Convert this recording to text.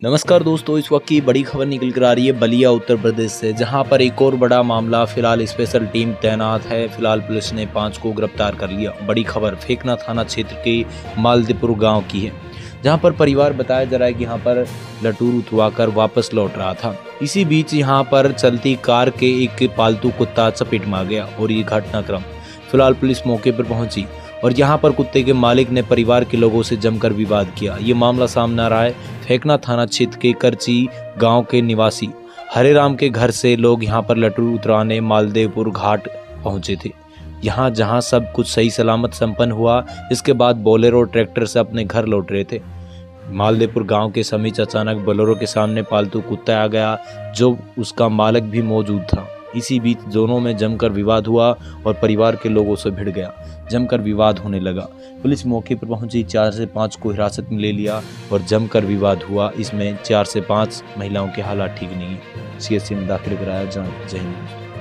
नमस्कार दोस्तों, इस वक्त की बड़ी खबर निकल कर आ रही है बलिया उत्तर प्रदेश से, जहाँ पर एक और बड़ा मामला फ़िलहाल स्पेशल टीम तैनात है। फ़िलहाल पुलिस ने पाँच को गिरफ़्तार कर लिया। बड़ी खबर फेकना थाना क्षेत्र के मालदेपुर गाँव की है, जहाँ पर परिवार बताया जा रहा है कि यहाँ पर लटूर उतरवा वापस लौट रहा था। इसी बीच यहाँ पर चलती कार के एक पालतू कुत्ता चपेट मार गया और ये घटनाक्रम फ़िलहाल पुलिस मौके पर पहुँची और यहाँ पर कुत्ते के मालिक ने परिवार के लोगों से जमकर विवाद किया। ये मामला सामने आ रहा है फेंकना थाना क्षेत्र के करची गाँव के निवासी हरे राम के घर से लोग यहाँ पर लटू उतराने मालदेवपुर घाट पहुँचे थे। यहाँ जहाँ सब कुछ सही सलामत संपन्न हुआ, इसके बाद बोलेरो ट्रैक्टर से अपने घर लौट रहे थे। मालदेपुर गाँव के समीच अचानक बोलेरो के सामने पालतू कुत्ता आ गया, जो उसका मालिक भी मौजूद था। इसी बीच दोनों में जमकर विवाद हुआ और परिवार के लोगों से भिड़ गया। जमकर विवाद होने लगा। पुलिस मौके पर पहुँची, चार से पाँच को हिरासत में ले लिया और जमकर विवाद हुआ। इसमें चार से पाँच महिलाओं के हालात ठीक नहीं। सी एस सी में दाखिल कराया जय हिंद।